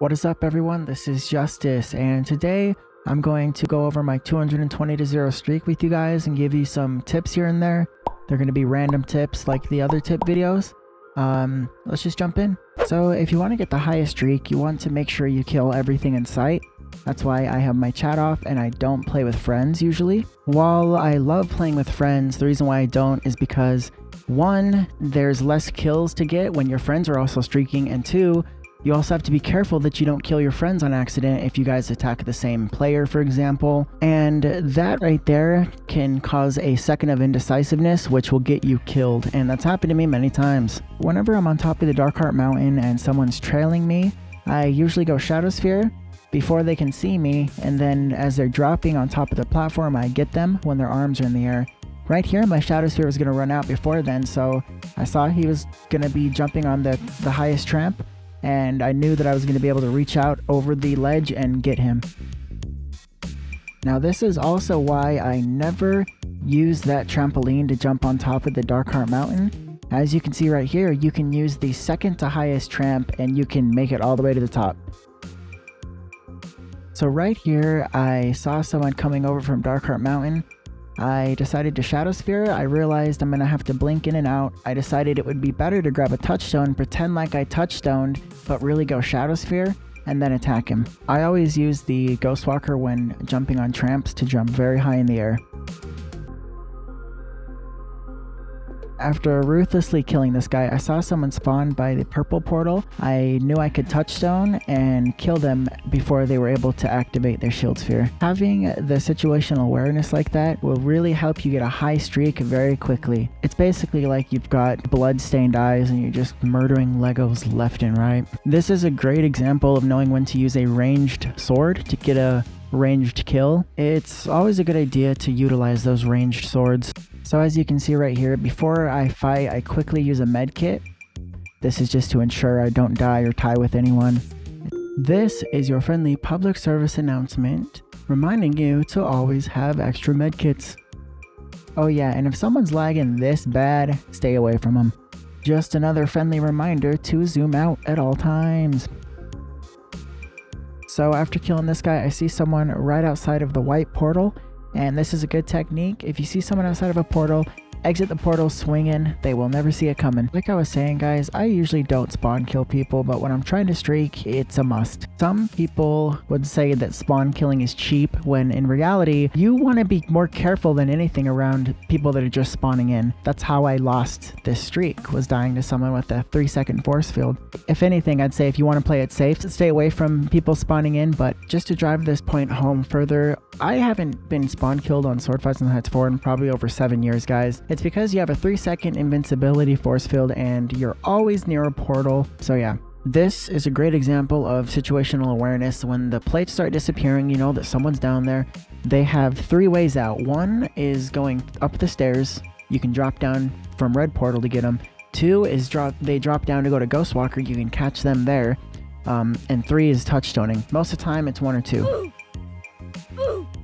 What is up everyone, this is Justice and today I'm going to go over my 220 to 0 streak with you guys and give you some tips here and there. They're going to be random tips like the other tip videos. Um, let's just jump in. So if you want to get the highest streak, you want to make sure you kill everything in sight. That's why I have my chat off and I don't play with friends usually. While I love playing with friends, the reason why I don't is because one, there's less kills to get when your friends are also streaking, and two, you also have to be careful that you don't kill your friends on accident if you guys attack the same player, for example. And that right there can cause a second of indecisiveness, which will get you killed. And that's happened to me many times. Whenever I'm on top of the Darkheart Mountain and someone's trailing me, I usually go Shadow Sphere before they can see me, and then as they're dropping on top of the platform, I get them when their arms are in the air. Right here, my Shadow Sphere was going to run out before then, so I saw he was going to be jumping on the, the highest tramp, and I knew that I was going to be able to reach out over the ledge and get him. Now this is also why I never use that trampoline to jump on top of the Darkheart Mountain. As you can see right here, you can use the second to highest tramp and you can make it all the way to the top. So right here, I saw someone coming over from Darkheart Mountain I decided to Shadow Sphere. I realized I'm gonna have to blink in and out. I decided it would be better to grab a touchstone, pretend like I touchstoned, but really go Shadow Sphere, and then attack him. I always use the Ghostwalker when jumping on tramps to jump very high in the air. After ruthlessly killing this guy, I saw someone spawn by the purple portal. I knew I could touchstone and kill them before they were able to activate their shield sphere. Having the situational awareness like that will really help you get a high streak very quickly. It's basically like you've got blood-stained eyes and you're just murdering Legos left and right. This is a great example of knowing when to use a ranged sword to get a ranged kill. It's always a good idea to utilize those ranged swords. So as you can see right here, before I fight, I quickly use a med kit. This is just to ensure I don't die or tie with anyone. This is your friendly public service announcement reminding you to always have extra medkits. Oh yeah, and if someone's lagging this bad, stay away from them. Just another friendly reminder to zoom out at all times. So after killing this guy, I see someone right outside of the white portal and this is a good technique. If you see someone outside of a portal, exit the portal swinging. They will never see it coming. Like I was saying, guys, I usually don't spawn kill people, but when I'm trying to streak, it's a must. Some people would say that spawn killing is cheap, when in reality, you want to be more careful than anything around people that are just spawning in. That's how I lost this streak, was dying to someone with a 3 second force field. If anything, I'd say if you want to play it safe, stay away from people spawning in, but just to drive this point home further, I haven't been spawn killed on Sword Fights the Heights 4 in probably over 7 years, guys. Because you have a 3 second invincibility force field and you're always near a portal. So yeah, this is a great example of situational awareness. When the plates start disappearing, you know that someone's down there. They have three ways out. One is going up the stairs. You can drop down from red portal to get them. Two is drop they drop down to go to Ghostwalker. You can catch them there. Um, and three is touchstoning. Most of the time, it's one or two.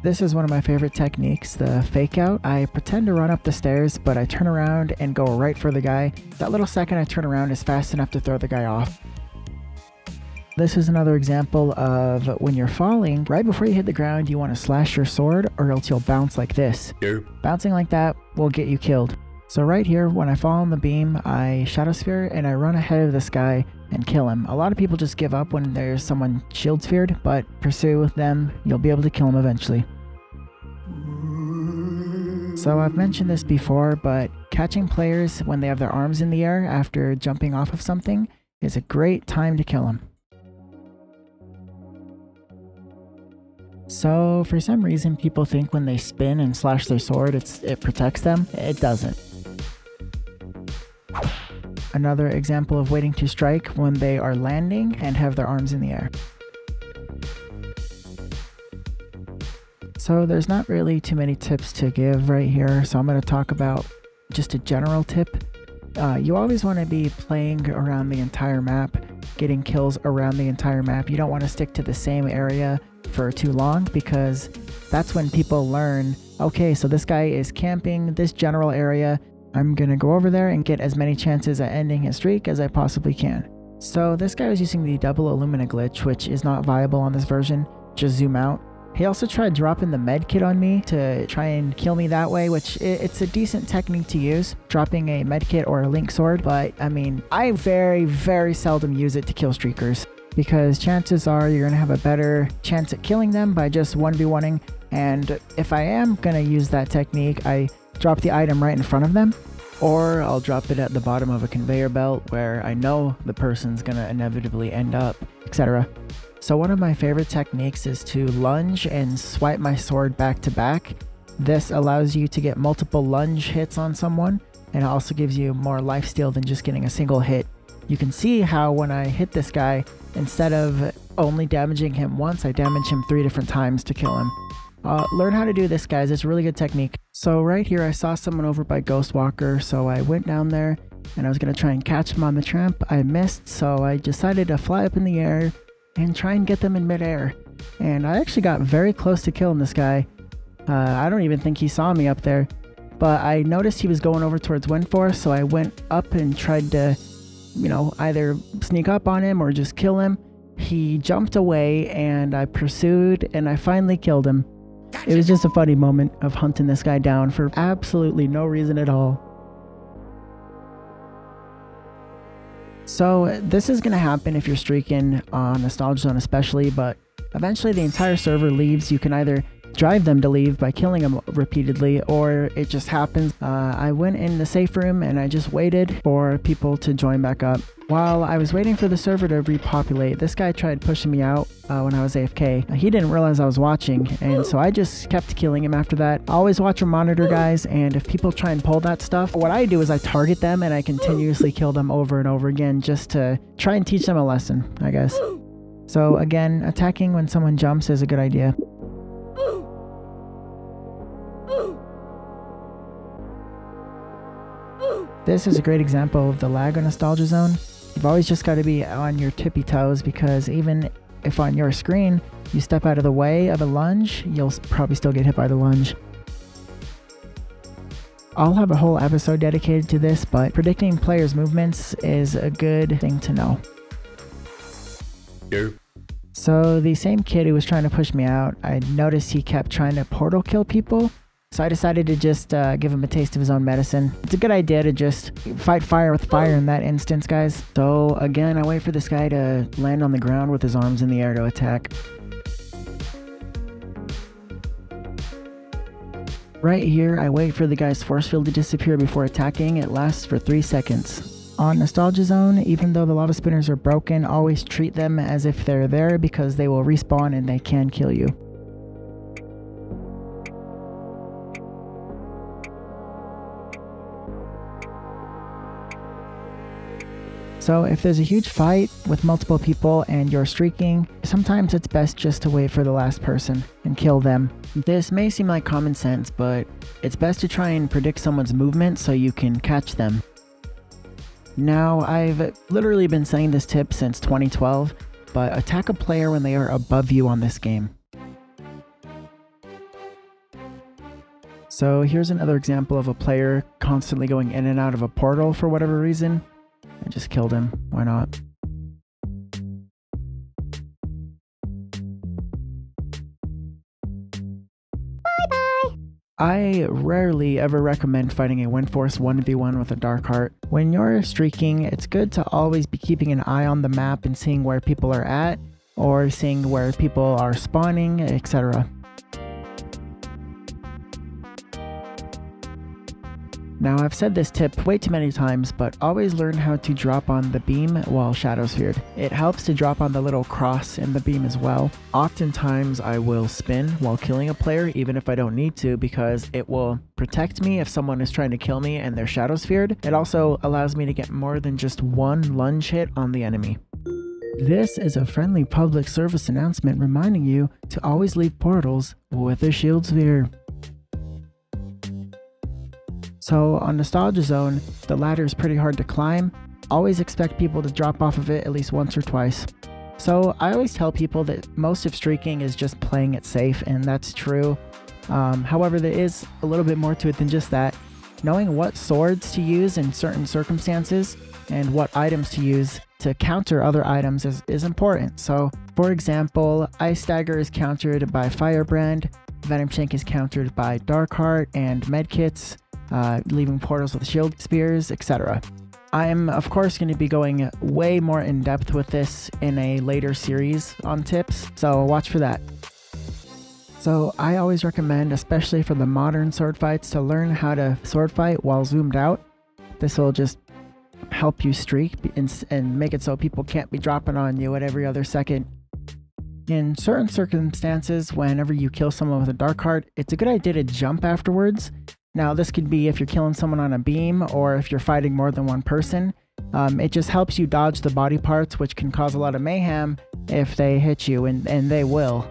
This is one of my favorite techniques, the fake out. I pretend to run up the stairs, but I turn around and go right for the guy. That little second I turn around is fast enough to throw the guy off. This is another example of when you're falling, right before you hit the ground, you want to slash your sword or else you'll bounce like this. Bouncing like that will get you killed. So right here, when I fall on the beam, I Shadow Sphere and I run ahead of this guy and kill him. A lot of people just give up when there's someone Shield Sphered, but pursue with them, you'll be able to kill him eventually. So I've mentioned this before, but catching players when they have their arms in the air after jumping off of something is a great time to kill them. So for some reason people think when they spin and slash their sword it's it protects them. It doesn't. Another example of waiting to strike when they are landing and have their arms in the air. So there's not really too many tips to give right here, so I'm going to talk about just a general tip. Uh, you always want to be playing around the entire map, getting kills around the entire map. You don't want to stick to the same area for too long because that's when people learn, okay, so this guy is camping this general area. I'm to go over there and get as many chances at ending his streak as I possibly can. So this guy was using the double Illumina glitch, which is not viable on this version. Just zoom out. He also tried dropping the med kit on me to try and kill me that way, which it's a decent technique to use, dropping a med kit or a link sword, but I mean, I very, very seldom use it to kill streakers because chances are you're to have a better chance at killing them by just 1v1ing. And if I am to use that technique, I drop the item right in front of them, or I'll drop it at the bottom of a conveyor belt where I know the person's to inevitably end up, etc. So one of my favorite techniques is to lunge and swipe my sword back to back. This allows you to get multiple lunge hits on someone and it also gives you more lifesteal than just getting a single hit. You can see how when I hit this guy, instead of only damaging him once, I damage him three different times to kill him. Uh, learn how to do this guys, it's a really good technique. So right here I saw someone over by Ghostwalker, so I went down there and I was going to try and catch him on the tramp. I missed, so I decided to fly up in the air and try and get them in midair. And I actually got very close to killing this guy. Uh, I don't even think he saw me up there. But I noticed he was going over towards Windforce, so I went up and tried to, you know, either sneak up on him or just kill him. He jumped away and I pursued and I finally killed him. It was just a funny moment of hunting this guy down for absolutely no reason at all. So this is going to happen if you're streaking on Nostalgia Zone especially, but eventually the entire server leaves. You can either drive them to leave by killing them repeatedly, or it just happens. Uh, I went in the safe room and I just waited for people to join back up. While I was waiting for the server to repopulate, this guy tried pushing me out uh, when I was AFK. He didn't realize I was watching, and so I just kept killing him after that. I always watch your monitor, guys, and if people try and pull that stuff, what I do is I target them and I continuously kill them over and over again just to try and teach them a lesson, I guess. So again, attacking when someone jumps is a good idea. This is a great example of the lag on Nostalgia Zone. You've always just got to be on your tippy toes because even if on your screen you step out of the way of a lunge, you'll probably still get hit by the lunge. I'll have a whole episode dedicated to this, but predicting players' movements is a good thing to know. So the same kid who was trying to push me out, I noticed he kept trying to portal kill people, so I decided to just uh, give him a taste of his own medicine. It's a good idea to just fight fire with fire in that instance, guys. So again, I wait for this guy to land on the ground with his arms in the air to attack. Right here, I wait for the guy's force field to disappear before attacking. It lasts for 3 seconds. On Nostalgia Zone, even though the lava spinners are broken, always treat them as if they're there because they will respawn and they can kill you. So if there's a huge fight with multiple people and you're streaking, sometimes it's best just to wait for the last person and kill them. This may seem like common sense, but it's best to try and predict someone's movement so you can catch them. Now, I've literally been saying this tip since 2012, but attack a player when they are above you on this game. So here's another example of a player constantly going in and out of a portal for whatever reason. Just killed him. Why not? Bye bye! I rarely ever recommend fighting a Windforce 1v1 with a Darkheart. When you're streaking, it's good to always be keeping an eye on the map and seeing where people are at, or seeing where people are spawning, etc. Now I've said this tip way too many times, but always learn how to drop on the beam while shadow sphered. It helps to drop on the little cross in the beam as well. Oftentimes I will spin while killing a player even if I don't need to because it will protect me if someone is trying to kill me and they're shadow sphered. It also allows me to get more than just one lunge hit on the enemy. This is a friendly public service announcement reminding you to always leave portals with a shield sphere. So on Nostalgia Zone, the ladder is pretty hard to climb. Always expect people to drop off of it at least once or twice. So I always tell people that most of streaking is just playing it safe, and that's true. Um, however, there is a little bit more to it than just that. Knowing what swords to use in certain circumstances and what items to use to counter other items is, is important. So, for example, Ice Dagger is countered by Firebrand, Venomshank is countered by Darkheart and Medkits, uh, leaving portals with shield spheres, etc. I'm, of course, going to be going way more in depth with this in a later series on tips, so watch for that. So, I always recommend, especially for the modern sword fights, to learn how to sword fight while zoomed out. This will just help you streak and, and make it so people can't be dropping on you at every other second. In certain circumstances, whenever you kill someone with a dark heart, it's a good idea to jump afterwards now, this could be if you're killing someone on a beam or if you're fighting more than one person. Um, it just helps you dodge the body parts, which can cause a lot of mayhem if they hit you, and, and they will.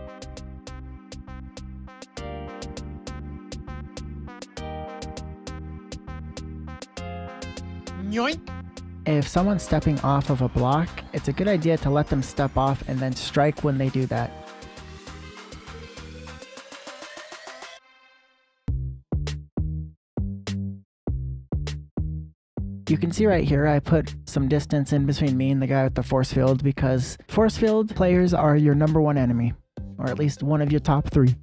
Yoink. If someone's stepping off of a block, it's a good idea to let them step off and then strike when they do that. You can see right here I put some distance in between me and the guy with the force field because force field players are your number one enemy, or at least one of your top three.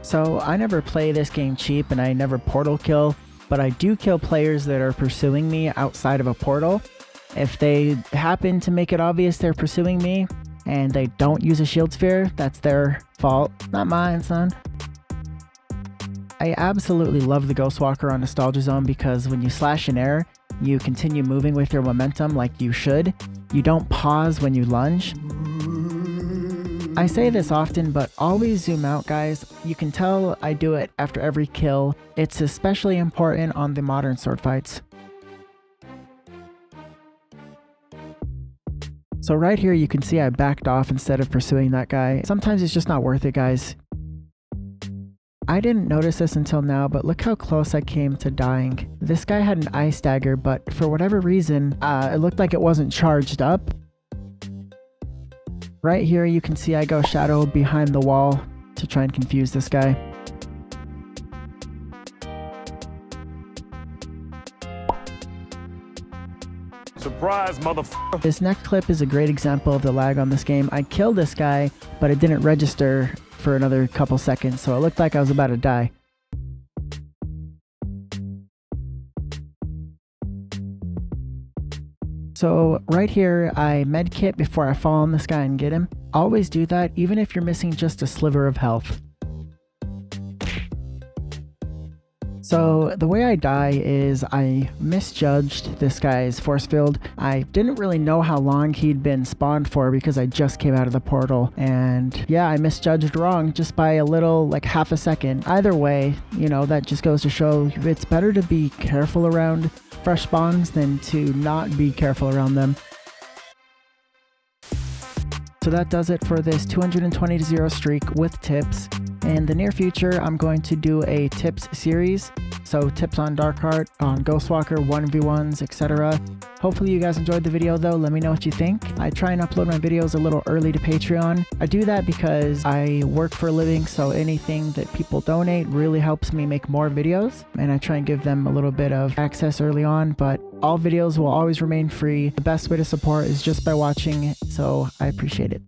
So I never play this game cheap and I never portal kill but I do kill players that are pursuing me outside of a portal. If they happen to make it obvious they're pursuing me and they don't use a shield sphere, that's their fault, not mine, son. I absolutely love the Ghostwalker on Nostalgia Zone because when you slash in air, you continue moving with your momentum like you should. You don't pause when you lunge. I say this often, but always zoom out, guys. You can tell I do it after every kill. It's especially important on the modern sword fights. So right here, you can see I backed off instead of pursuing that guy. Sometimes it's just not worth it, guys. I didn't notice this until now, but look how close I came to dying. This guy had an ice dagger, but for whatever reason, uh, it looked like it wasn't charged up. Right here you can see I go shadow behind the wall to try and confuse this guy. Surprise, motherfucker! This next clip is a great example of the lag on this game. I killed this guy, but it didn't register for another couple seconds, so it looked like I was about to die. So right here, I medkit before I fall on this guy and get him. Always do that, even if you're missing just a sliver of health. So the way I die is I misjudged this guy's force field. I didn't really know how long he'd been spawned for because I just came out of the portal. And yeah, I misjudged wrong just by a little, like half a second. Either way, you know, that just goes to show it's better to be careful around fresh spawns than to not be careful around them. So that does it for this 220 to 0 streak with tips. In the near future, I'm going to do a tips series. So tips on Darkheart, on Ghostwalker, 1v1s, etc. Hopefully you guys enjoyed the video though, let me know what you think. I try and upload my videos a little early to Patreon. I do that because I work for a living, so anything that people donate really helps me make more videos. And I try and give them a little bit of access early on, but all videos will always remain free. The best way to support is just by watching, so I appreciate it.